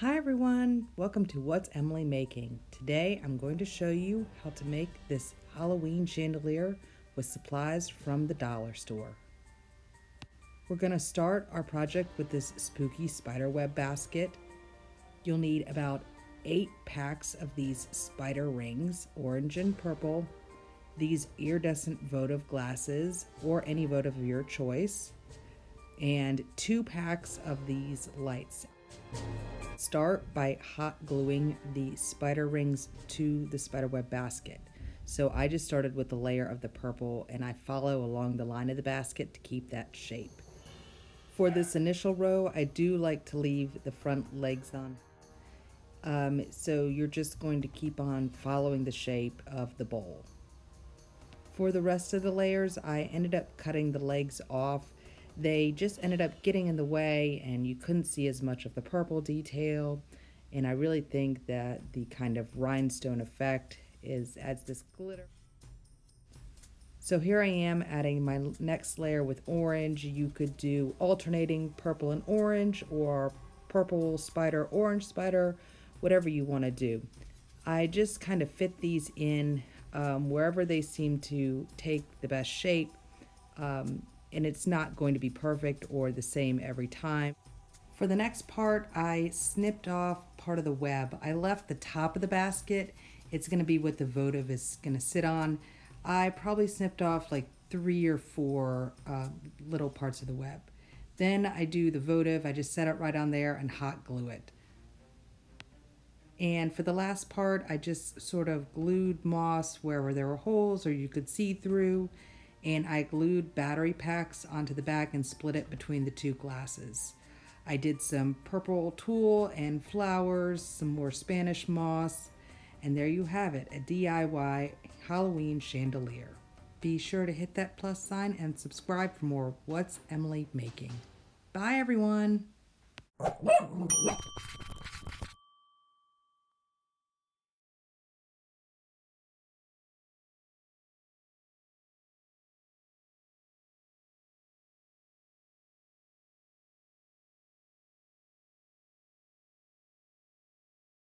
Hi everyone, welcome to What's Emily Making. Today I'm going to show you how to make this Halloween chandelier with supplies from the dollar store. We're going to start our project with this spooky spiderweb basket. You'll need about eight packs of these spider rings, orange and purple, these iridescent votive glasses or any votive of your choice, and two packs of these lights. Start by hot gluing the spider rings to the spiderweb basket. So I just started with the layer of the purple and I follow along the line of the basket to keep that shape. For this initial row, I do like to leave the front legs on. Um, so you're just going to keep on following the shape of the bowl. For the rest of the layers, I ended up cutting the legs off they just ended up getting in the way and you couldn't see as much of the purple detail. And I really think that the kind of rhinestone effect is adds this glitter. So here I am adding my next layer with orange. You could do alternating purple and orange or purple spider, orange spider, whatever you want to do. I just kind of fit these in um, wherever they seem to take the best shape. Um, and it's not going to be perfect or the same every time. For the next part, I snipped off part of the web. I left the top of the basket. It's gonna be what the votive is gonna sit on. I probably snipped off like three or four uh, little parts of the web. Then I do the votive, I just set it right on there and hot glue it. And for the last part, I just sort of glued moss wherever there were holes or you could see through and I glued battery packs onto the back and split it between the two glasses. I did some purple tulle and flowers, some more Spanish moss, and there you have it, a DIY Halloween chandelier. Be sure to hit that plus sign and subscribe for more What's Emily Making. Bye everyone!